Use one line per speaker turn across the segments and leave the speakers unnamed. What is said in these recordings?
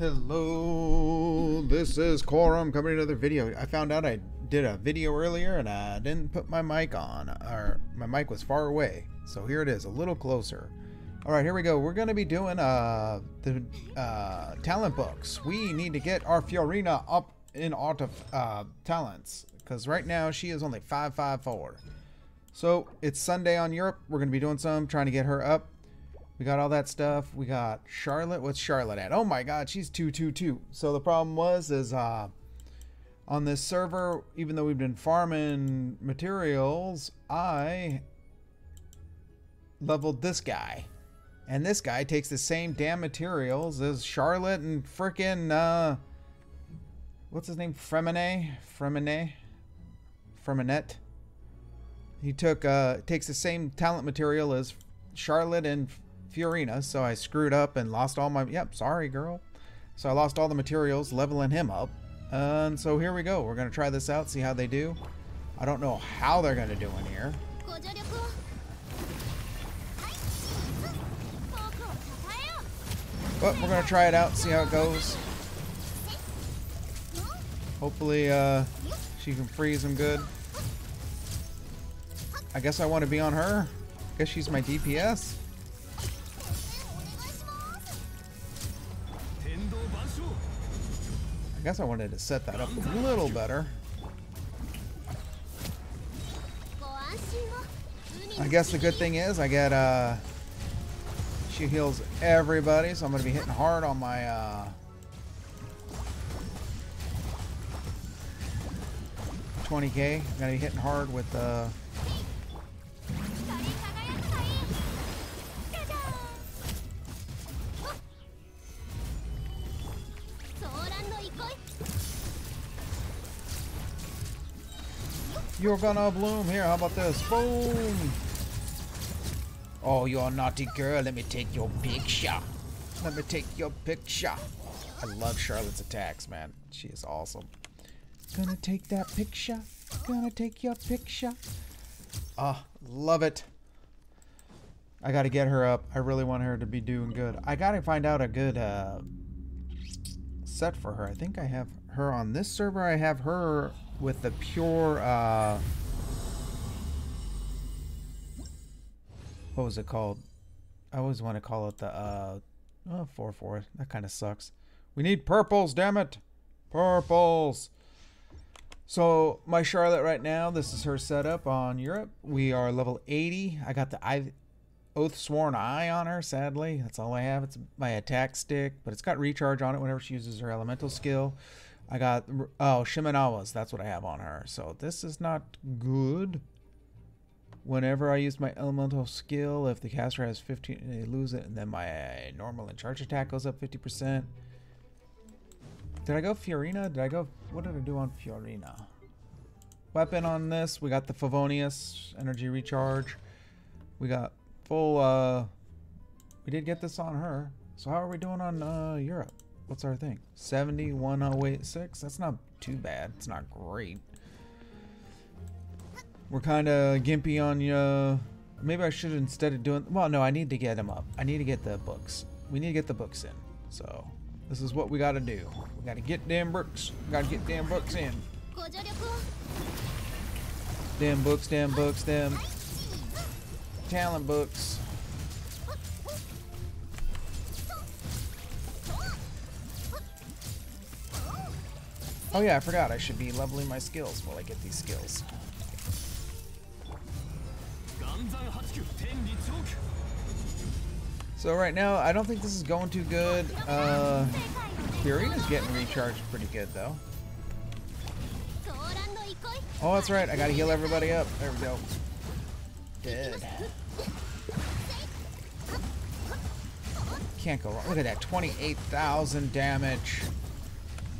Hello, this is Corumm coming to another video. I found out I did a video earlier and I didn't put my mic on, or my mic was far away. So here it is, a little closer. All right, here we go. We're going to be doing uh, the uh, talent books. We need to get our Furina up in art of uh, talents because right now she is only 554. So it's Sunday on Europe. We're going to be doing some, trying to get her up. We got all that stuff. We got Charlotte. What's Charlotte at? Oh my god, she's 222. So the problem was is uh on this server, even though we've been farming materials, I leveled this guy. And this guy takes the same damn materials as Charlotte and frickin' uh what's his name? Fremine? Fremine? Freminet. He took uh takes the same talent material as Charlotte and Furina, so I screwed up and lost all my. Yep, sorry, girl. So I lost all the materials, leveling him up. And so here we go. We're gonna try this out, see how they do. I don't know how they're gonna do in here. But we're gonna try it out, see how it goes. Hopefully, uh, she can freeze him good. I guess I want to be on her. I guess she's my DPS. I guess I wanted to set that up a little better. I guess the good thing is I get, uh, she heals everybody, so I'm going to be hitting hard on my, uh, Twenty K. Gonna be hitting hard with uh You're gonna bloom here. How about this? Boom! Oh, you're a naughty girl. Let me take your picture. Let me take your picture. I love Charlotte's attacks, man. She is awesome. Gonna take that picture. Gonna take your picture. Ah, love it. I gotta get her up. I really want her to be doing good. I gotta find out a good uh, set for her. I think I have her on this server. I have her with the pure, uh, what was it called? I always want to call it the, uh, oh, 4-4. That kind of sucks. We need purples, damn it. Purples. So my Charlotte right now, this is her setup on Europe. We are level 80. I got the I Oath Sworn Eye on her, sadly. That's all I have. It's my attack stick, but it's got recharge on it whenever she uses her elemental skill. I got, oh, Shimenawa's. That's what I have on her. So this is not good. Whenever I use my elemental skill, if the caster has 15, they lose it, and then my normal and charge attack goes up 50%. Did I go Furina? Did I go, what did I do on Furina? Weapon on this, we got the Favonius energy recharge. We got full, uh, we did get this on her. So how are we doing on uh, Europe? What's our thing? 71086? That's not too bad. It's not great. We're kind of gimpy on you. Maybe I should instead of doing... Well, no, I need to get them up. I need to get the books. We need to get the books in. So, this is what we got to do. We got to get damn books. We got to get damn books in. Damn books, damn books, damn talent books. Oh yeah, I forgot. I should be leveling my skills while I get these skills. So right now, I don't think this is going too good. Uh, Furina's getting recharged pretty good though. Oh, that's right. I gotta heal everybody up. There we go. Dead. Can't go wrong. Look at that. 28,000 damage.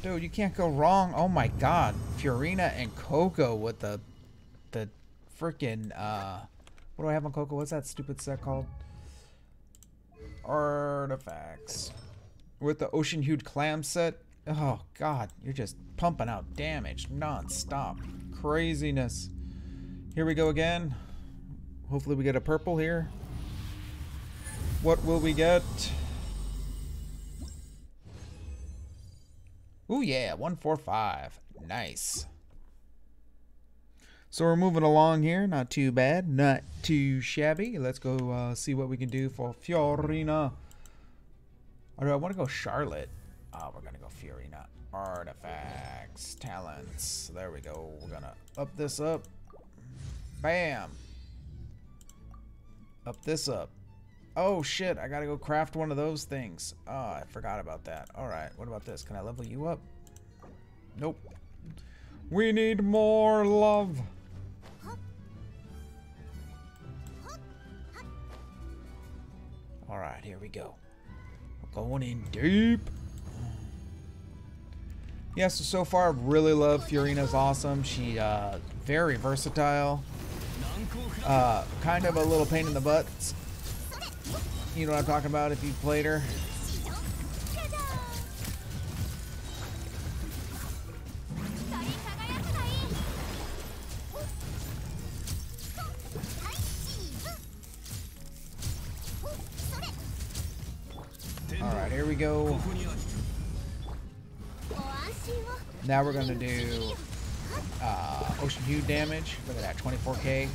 Dude, you can't go wrong. Oh my god. Furina and Coco with the the freaking uh what do I have on Coco? What's that stupid set called? Artifacts. With the ocean hued clam set. Oh god, you're just pumping out damage non-stop. Craziness. Here we go again. Hopefully we get a purple here. What will we get? Ooh, yeah, 145. Nice. So we're moving along here. Not too bad. Not too shabby. Let's go uh, see what we can do for Furina. Or do I want to go Charlotte? Oh, we're going to go Furina. Artifacts. Talents. There we go. We're going to up this up. Bam. Up this up. Oh shit, I gotta go craft one of those things. Oh, I forgot about that. Alright, what about this? Can I level you up? Nope. We need more love. Alright, here we go. We're going in deep. Yeah, so, so far I really love Furina's awesome. She, uh, very versatile. Uh, kind of a little pain in the butt. You know what I'm talking about if you've played her. Alright, here we go. Now we're gonna do uh, Ocean Hue damage. Look at that, 24k.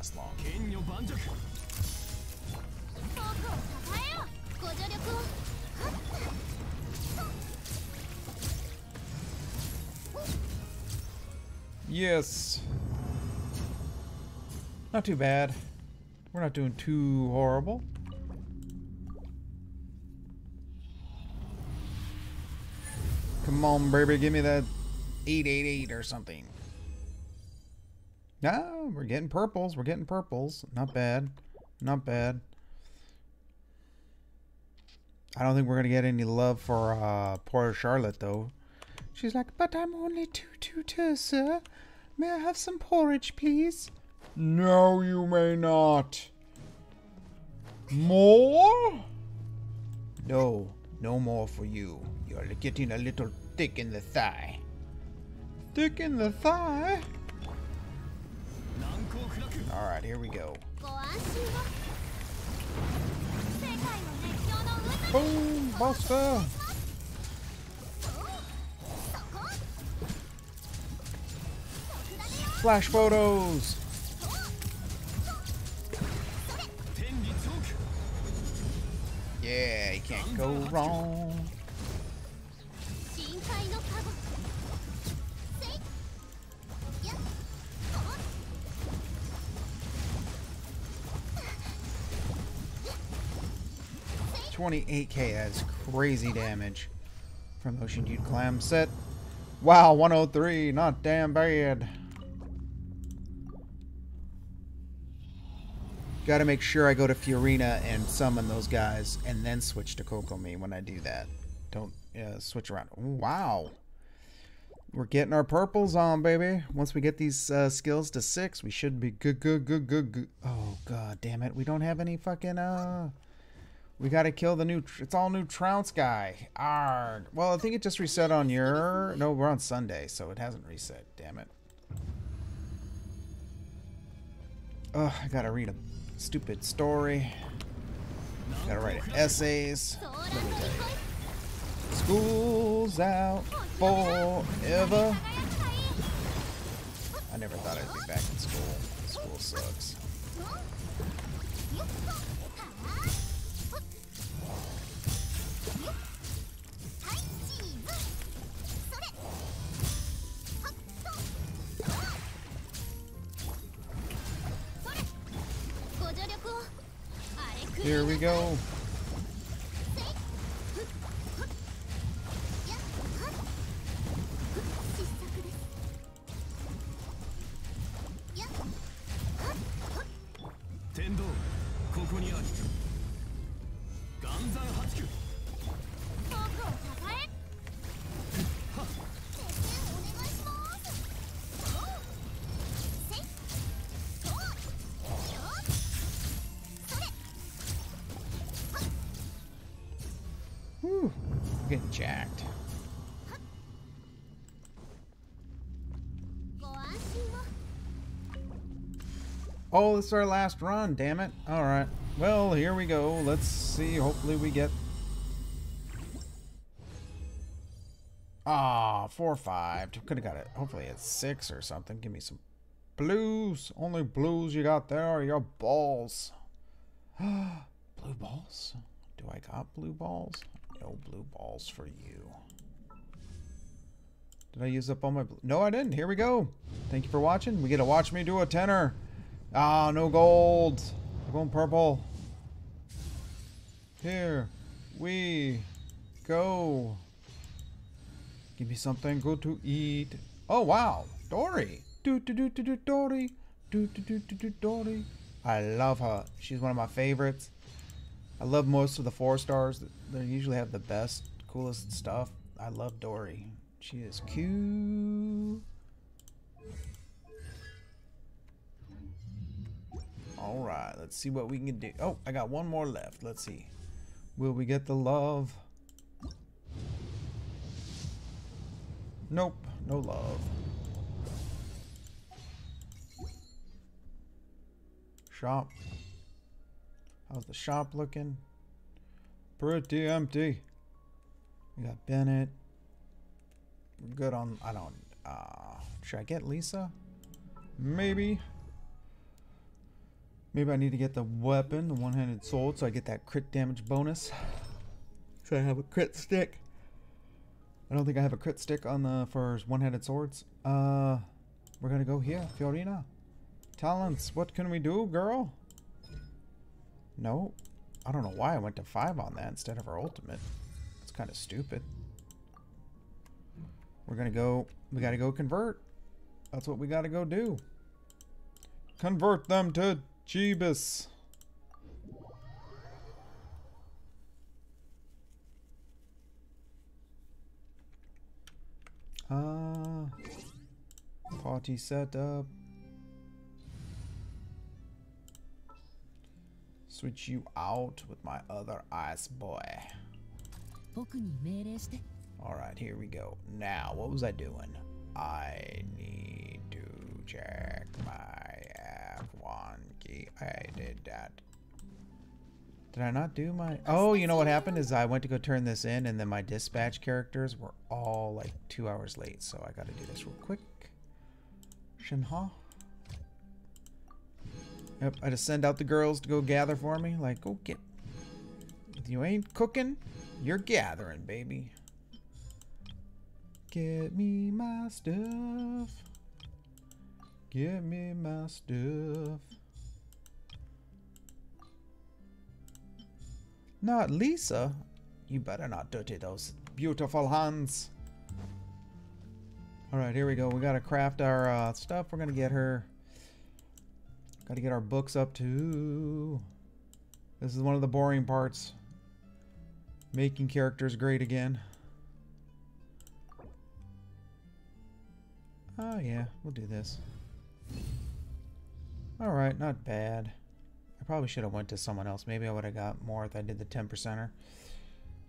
Last long. Yes. Not too bad. We're not doing too horrible. Come on, baby, give me that 888 or something. No, we're getting purples. We're getting purples. Not bad. Not bad. I don't think we're going to get any love for uh, poor Charlotte, though. She's like, but I'm only two tutor, sir. May I have some porridge, please? No, you may not. More? No, no more for you. You're getting a little thick in the thigh. Thick in the thigh? Alright, here we go. Boom, buster! Flash photos! Yeah, you can't go wrong. Twenty-eight K has crazy damage from Ocean Hued Clam set. Wow, 103, not damn bad. Gotta make sure I go to Furina and summon those guys and then switch to Kokomi when I do that. Don't uh, switch around. Wow. We're getting our purples on, baby. Once we get these uh, skills to six, we should be good, good, good, good, good. Oh, god damn it. We don't have any fucking, uh... We gotta kill the new... It's all new Trounce guy. Arg. Well, I think it just reset on your... No, we're on Sunday, so it hasn't reset. Damn it. Ugh, I gotta read a stupid story. Gotta write essays. School's out forever. I never thought I'd be back in school. School sucks. Here we go. Whew, getting jacked. Oh, this is our last run, damn it. Alright. Well, here we go. Let's see. Hopefully we get... Ah, four or five. Could have got it. Hopefully it's six or something. Give me some blues. Only blues you got there are your balls. blue balls? Do I got blue balls? No blue balls for you. Did I use up all my... No, I didn't. Here we go. Thank you for watching. We get to watch me do a tenor. Ah, no gold. I'm going purple. Here we go. Give me something good to eat. Oh, wow. Dori. Do, do, do, do, do, Dori. Do, do, do, do, do, Dori. I love her. She's one of my favorites. I love most of the four stars. They usually have the best, coolest stuff. I love Dori. She is cute. Alright, let's see what we can do. Oh, I got one more left. Let's see. Will we get the love? Nope, no love. Shop. How's the shop looking? Pretty empty. We got Bennett. We're good on, I don't, uh, should I get Lisa? Maybe. Maybe I need to get the weapon, the one-handed sword, so I get that crit damage bonus. So I have a crit stick. I don't think I have a crit stick on the for one-handed swords. Uh, we're gonna go here, Furina. Talents, what can we do, girl? No, I don't know why I went to five on that instead of our ultimate. It's kind of stupid. We're gonna go. We gotta go convert. That's what we gotta go do. Convert them to Jeebus. Ah, uh, party setup. Switch you out with my other ice boy. Alright, here we go. Now, what was I doing? I need to check my F1 key. I did that. Did I not do my... Oh, you know what happened is I went to go turn this in and then my dispatch characters were all like two hours late. So I got to do this real quick. Shinha. Yep, I just send out the girls to go gather for me. Like, go get... If you ain't cooking, you're gathering, baby. Get me my stuff. Get me my stuff. Not Lisa. You better not dirty those beautiful hands. Alright, here we go. We gotta craft our uh, stuff. We're gonna get her Got to get our books up too. This is one of the boring parts. Making characters great again. Oh yeah, we'll do this. Alright, not bad. I probably should have went to someone else. Maybe I would have got more if I did the 10 percenter.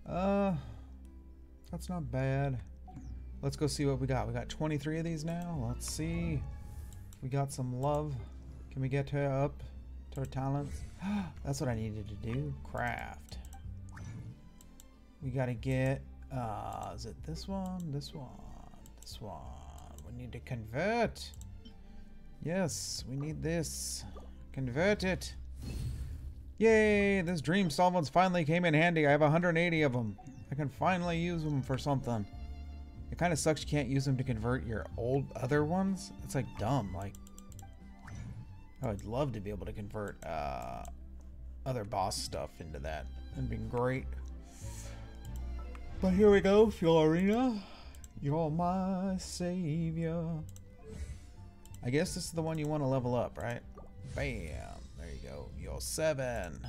Uh, that's not bad. Let's go see what we got. We got 23 of these now. Let's see. We got some love. Can we get her up to her talents? That's what I needed to do. Craft. We gotta get, uh, is it this one? This one? This one. We need to convert. Yes, we need this. Convert it. Yay, this dream solvents finally came in handy. I have 180 of them. I can finally use them for something. It kind of sucks you can't use them to convert your old other ones. It's like dumb. Like, I would love to be able to convert uh, other boss stuff into that. That'd be great. But here we go, Furina. You're my savior. I guess this is the one you want to level up, right? Bam. There you go. You're seven.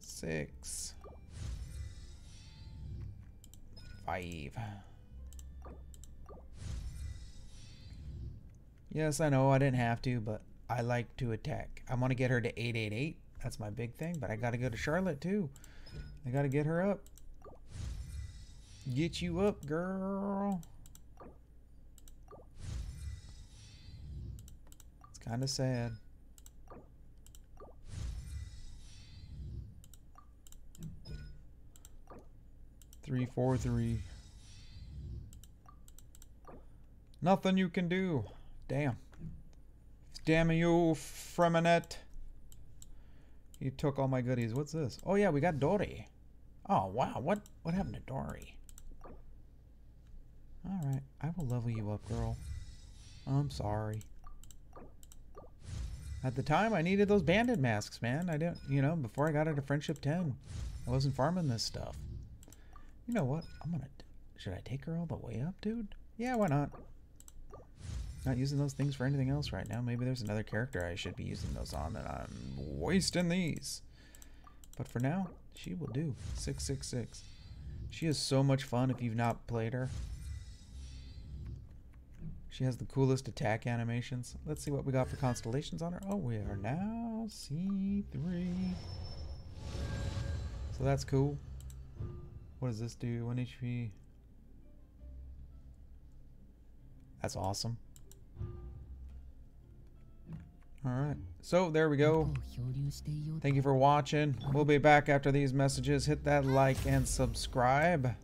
Six. Five. Yes, I know I didn't have to, but I like to attack. I want to get her to 888. That's my big thing, but I got to go to Charlotte too. I got to get her up. Get you up, girl. It's kind of sad. Three, four, three. Nothing you can do. Damn. Damn you, Freminet. You took all my goodies. What's this? Oh yeah, we got Dori. Oh wow, what what happened to Dori? Alright, I will level you up, girl. I'm sorry. At the time, I needed those bandit masks, man. I didn't, you know, before I got into Friendship 10, I wasn't farming this stuff. You know what? I'm gonna, should I take her all the way up, dude? Yeah, why not? Not using those things for anything else right now. Maybe there's another character I should be using those on and I'm wasting these. But for now, she will do. 666. She is so much fun if you've not played her. She has the coolest attack animations. Let's see what we got for constellations on her. Oh, we are now C3. So that's cool. What does this do? 1 HP. That's awesome. Alright. So there we go. Thank you for watching. We'll be back after these messages. Hit that like and subscribe.